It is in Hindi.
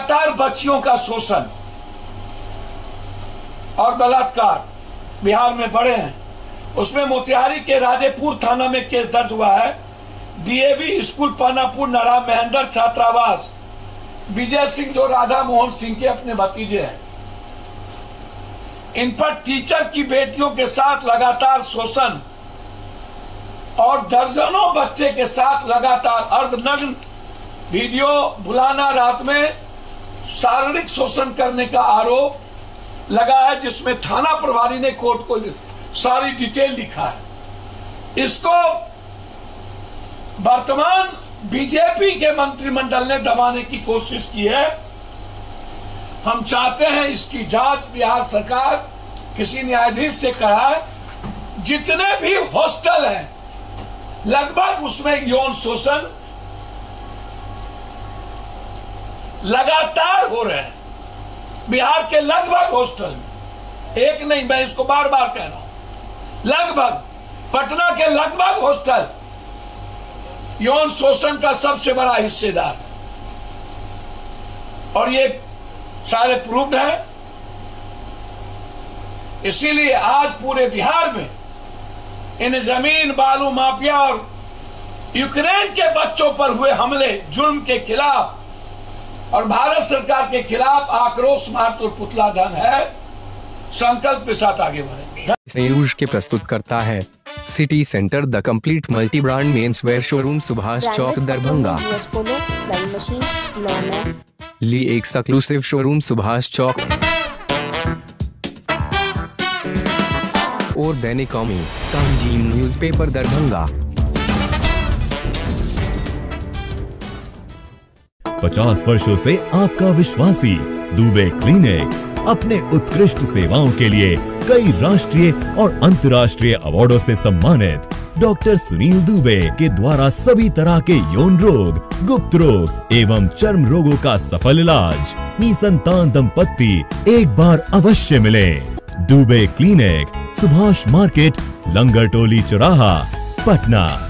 लगातार बच्चियों का शोषण और बलात्कार बिहार में बढ़े हैं। उसमें मोतिहारी के राजेपुर थाना में केस दर्ज हुआ है। डीएवी स्कूल पानापुर नरा महेंद्र छात्रावास। विजय सिंह जो राधा मोहन सिंह के अपने भतीजे हैं। इन पर टीचर की बेटियों के साथ लगातार शोषण और दर्जनों बच्चे के साथ लगातार अर्धनग्न। वीडियो बुलाना रात में शारीरिक शोषण करने का आरोप लगा है जिसमें थाना प्रभारी ने कोर्ट को सारी डिटेल लिखा है। इसको वर्तमान बीजेपी के मंत्रिमंडल ने दबाने की कोशिश की है। हम चाहते हैं इसकी जाँच बिहार सरकार, किसी न्यायाधीश से कराए जितने भी हॉस्टल हैं, लगभग उसमें यौन शोषण लगातार हो रहे हैं। बिहार के लगभग हॉस्टल में। एक नहीं, मैं इसको बार बार कह रहा हूँ। लगभग, पटना के लगभग हॉस्टल। यौन शोषण का सबसे बड़ा हिस्सेदार। और ये सारे प्रूव्ड है। इसीलिए आज पूरे बिहार में इन ज़मीन, बालू, माफिया और यूक्रेन के बच्चों पर हुए हमले, जुर्म के खिलाफ और भारत सरकार के खिलाफ आक्रोश मार्च और पुतला धन है। संकल्प के साथ आगे बढ़े। संयुज के प्रस्तुत करता है city centre the complete multi brand men's wear showroom Subhash Chowk Darbhanga. ली एक सक्लूसिव शोरूम सुभाष चौक। और दैनिक कौमी तंजीम न्यूज़पेपर दरभंगा। पचास वर्षों से आपका विश्वासी, दुबे क्लिनिक, अपने उत्कृष्ट सेवाओं के लिए कई राष्ट्रीय और अंतर्राष्ट्रीय अवार्डों से सम्मानित डॉक्टर सुनील दुबे के द्वारा सभी तरह के यौन रोग, गुप्त रोग एवं चर्म रोगों का सफल इलाज निसंतान दंपत्ति एक बार अवश्य मिले। दुबे क्लिनिक, सुभाष मार्केट, लंगर टोली चौराहा, पटना।